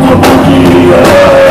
Autonomia